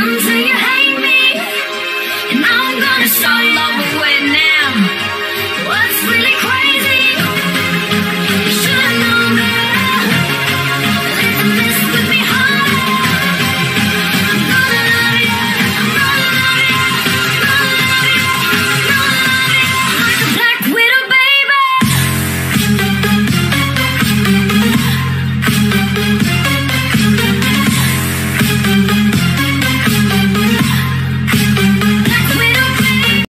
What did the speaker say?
Until you hate me, and I'm gonna show you.